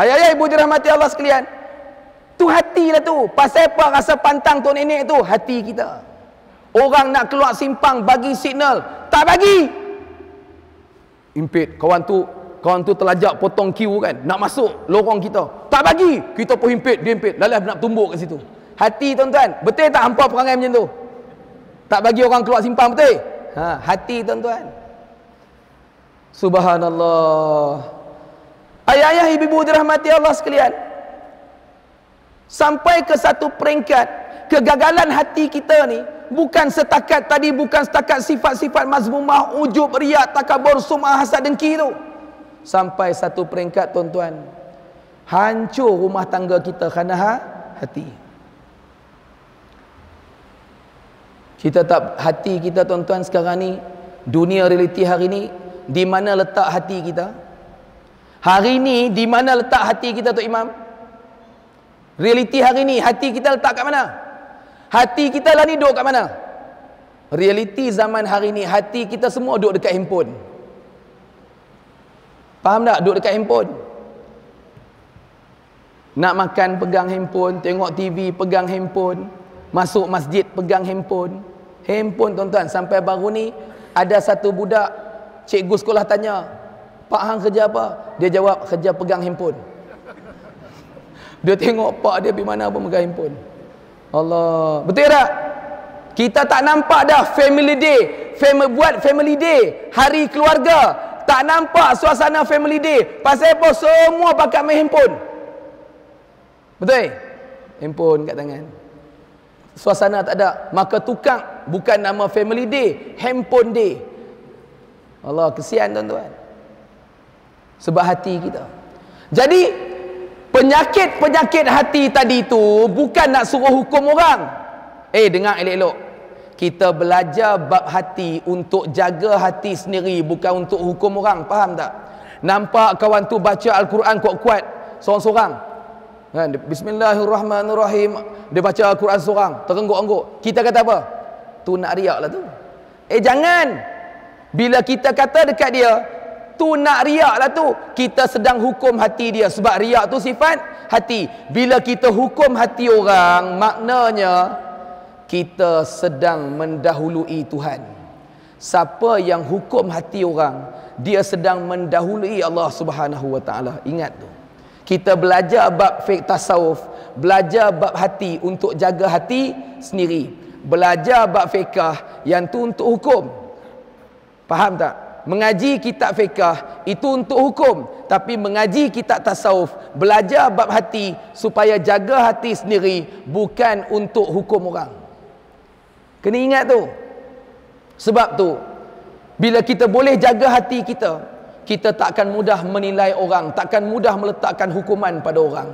Ayah-ayah ibu dirahmati Allah sekalian. Tu hati lah tu. Pasal apa rasa pantang tu nenek tu? Hati kita. Orang nak keluar simpang bagi signal. Tak bagi. Impit. Kawan tu kawan tu terlajak potong queue kan. Nak masuk lorong kita. Tak bagi. Kita pun impit. Dia impit. Lalas nak tumbuk kat situ. Hati tuan-tuan. Betul tak hampa perangai macam tu? Tak bagi orang keluar simpang betul? Ha, hati tuan-tuan. Subhanallah. Ayah-ayah ibu-ibu dirahmati Allah sekalian. Sampai ke satu peringkat kegagalan hati kita ni bukan setakat tadi bukan setakat sifat-sifat mazmumah ujub riak takabur sumah hasad dengki tu sampai satu peringkat tuan-tuan hancur rumah tangga kita kerana ha? hati. Kita tak hati kita tuan-tuan sekarang ni dunia realiti hari ni di mana letak hati kita hari ni di mana letak hati kita tu imam Realiti hari ni hati kita letak kat mana? Hati kita lah ni duduk kat mana? Realiti zaman hari ni hati kita semua duduk dekat handphone. Faham tak? Duduk dekat handphone. Nak makan pegang handphone, tengok TV pegang handphone, masuk masjid pegang handphone. Handphone tuan-tuan sampai baru ni ada satu budak cikgu sekolah tanya, "Pak hang kerja apa?" Dia jawab, "Kerja pegang handphone." Dia tengok pak dia pergi mana pun megang handphone. Allah. Betul tak? Kita tak nampak dah family day. Family, buat family day. Hari keluarga. Tak nampak suasana family day. Pasal apa? Semua pakai main handphone. Betul? Handphone kat tangan. Suasana tak ada. Maka tukang bukan nama family day. Handphone day. Allah kesian tuan-tuan. Sebab hati kita. Jadi Penyakit-penyakit hati tadi tu bukan nak suruh hukum orang. Eh dengar elok-elok. Kita belajar bab hati untuk jaga hati sendiri bukan untuk hukum orang. Faham tak? Nampak kawan tu baca Al-Quran kuat-kuat seorang-seorang. Kan? Bismillahirrahmanirrahim. Dia baca Al-Quran seorang, terengguk-engguk. Kita kata apa? Tu nak riak lah tu. Eh jangan. Bila kita kata dekat dia, tu nak riak lah tu kita sedang hukum hati dia. Sebab riak tu sifat hati. Bila kita hukum hati orang maknanya kita sedang mendahului Tuhan. Siapa yang hukum hati orang dia sedang mendahului Allah Subhanahu wa taala. Ingat tu. Kita belajar bab fiqh tasawuf belajar bab hati untuk jaga hati sendiri. Belajar bab fiqh yang tu untuk hukum. Faham tak mengaji kitab fiqah itu untuk hukum tapi mengaji kitab tasawuf belajar bab hati supaya jaga hati sendiri bukan untuk hukum orang. Kena ingat tu. Sebab tu bila kita boleh jaga hati kita kita takkan mudah menilai orang takkan mudah meletakkan hukuman pada orang